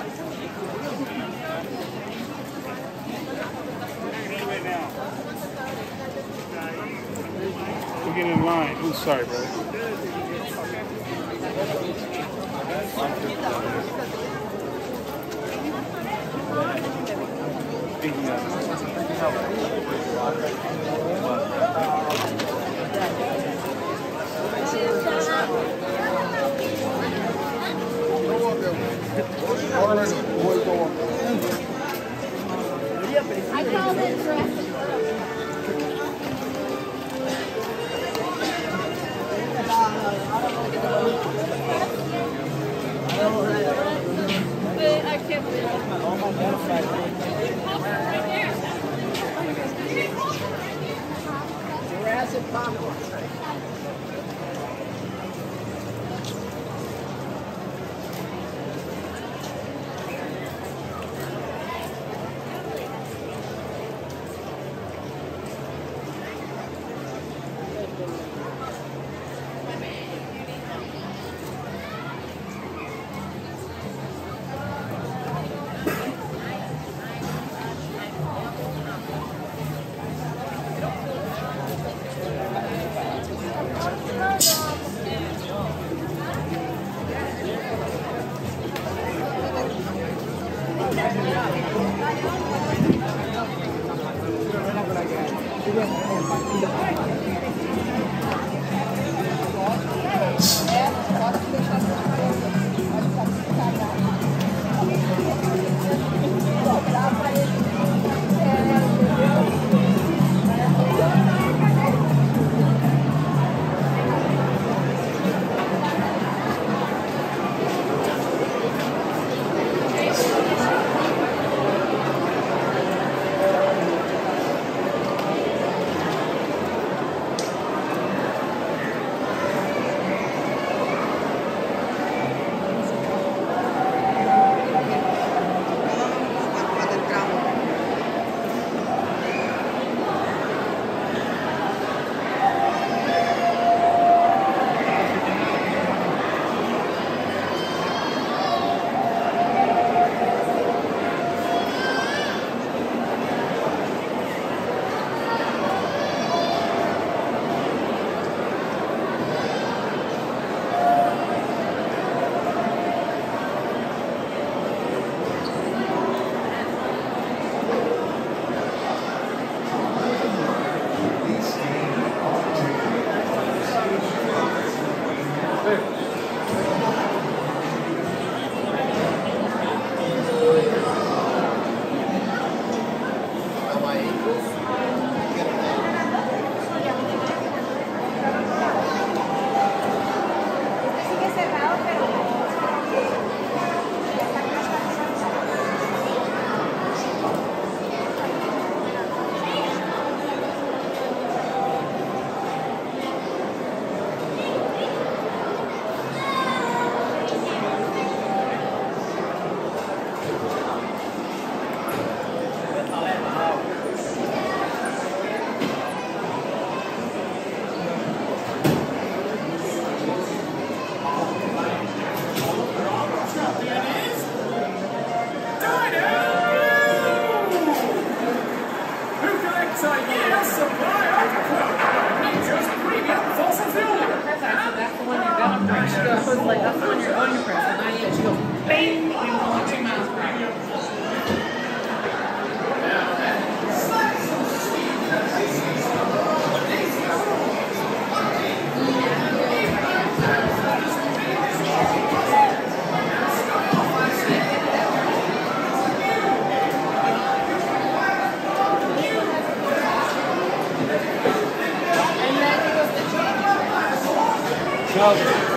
We'll get in line. Oh, sorry, bro. I called it Jurassic World. Now,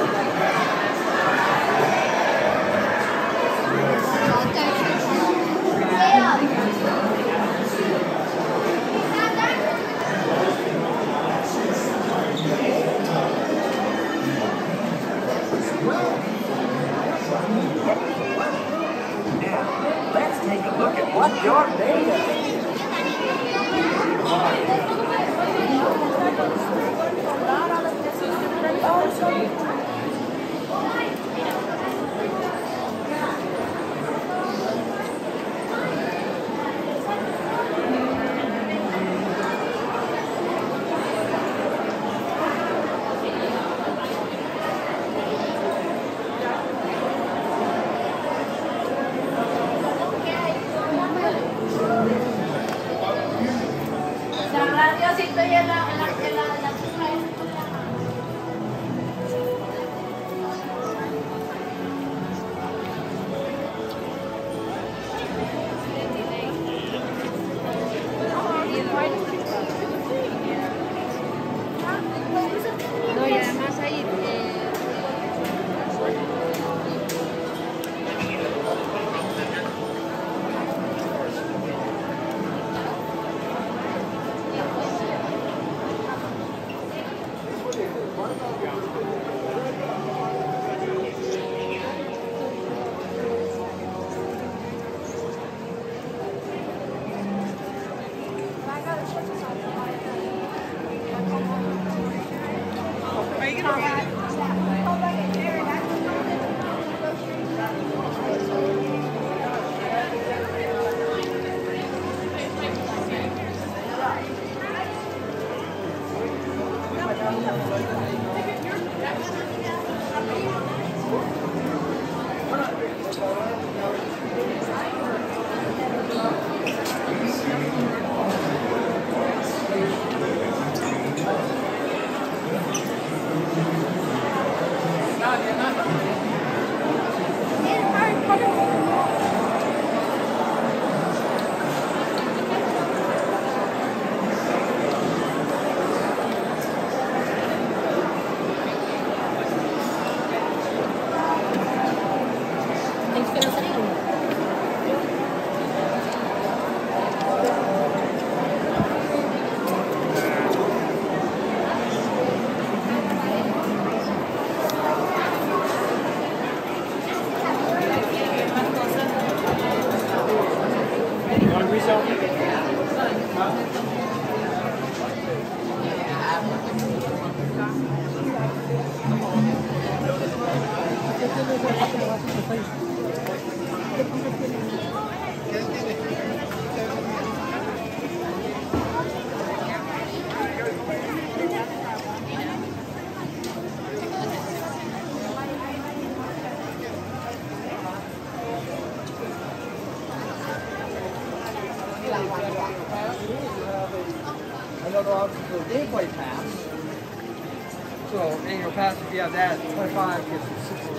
Have that, 25 gets you 60.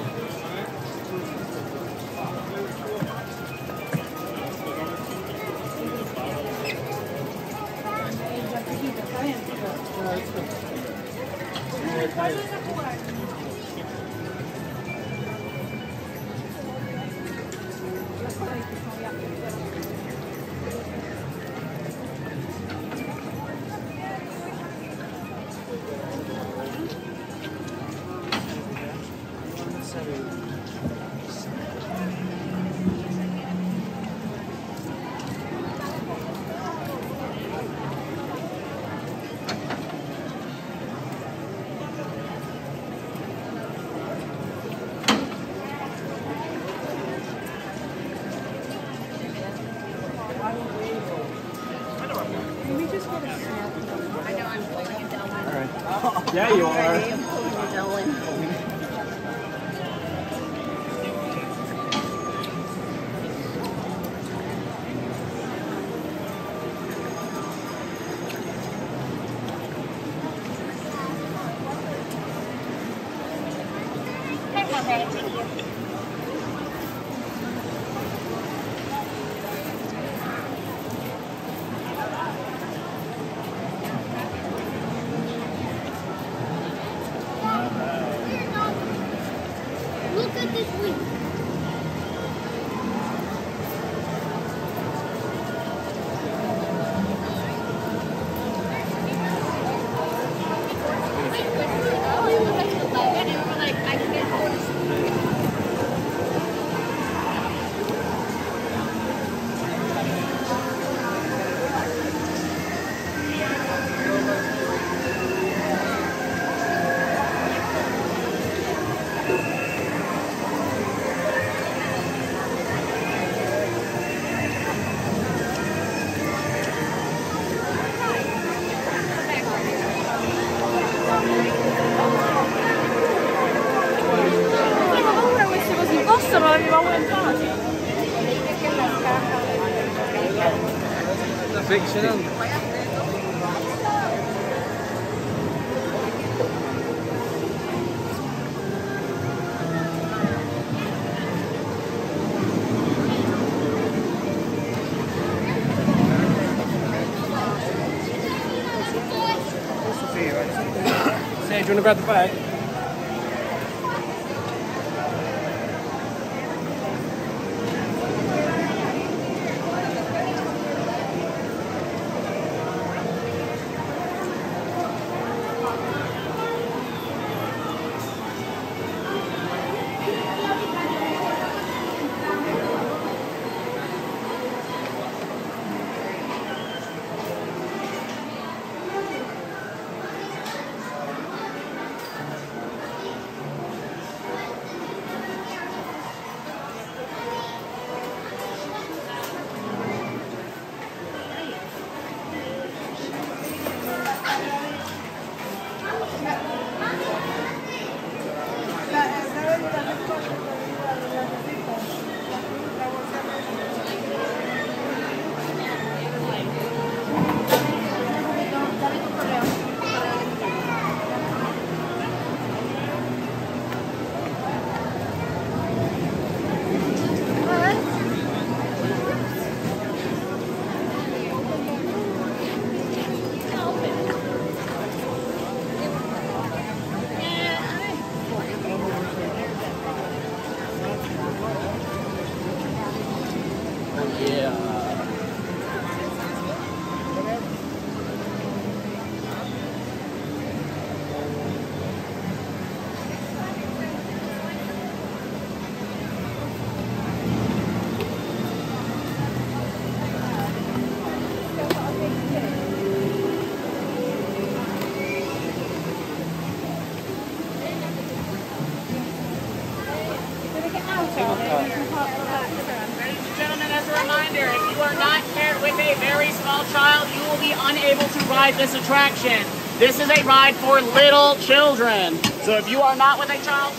Yeah, Come Thank you. To grab the bag? Ride this attraction. This is a ride for little children. So if you are not with a child,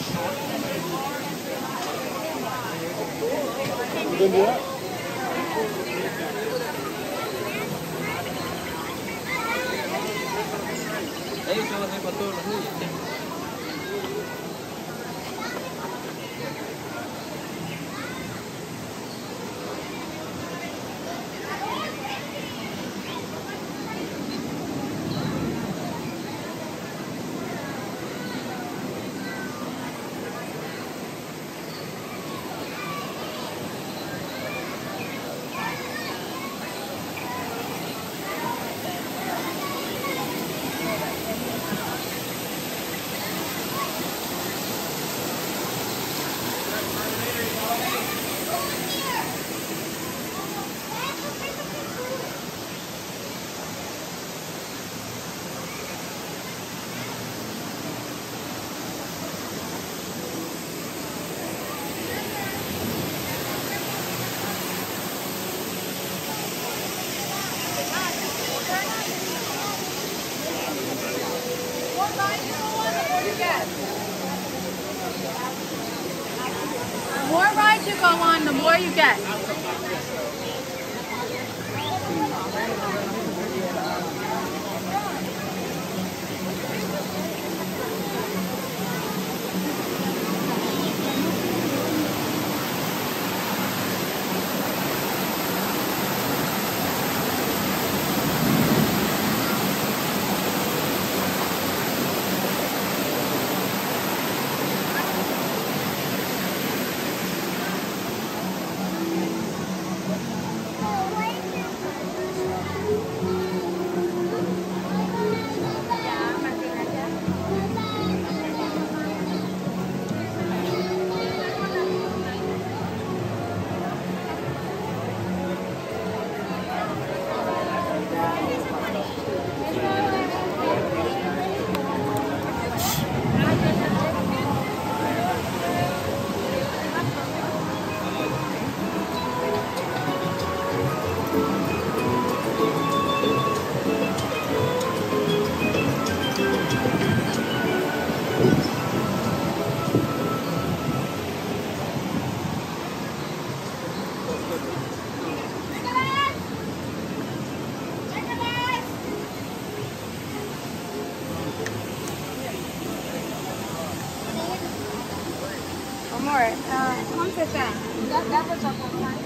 Uh, 1%. That, that was a Après, ça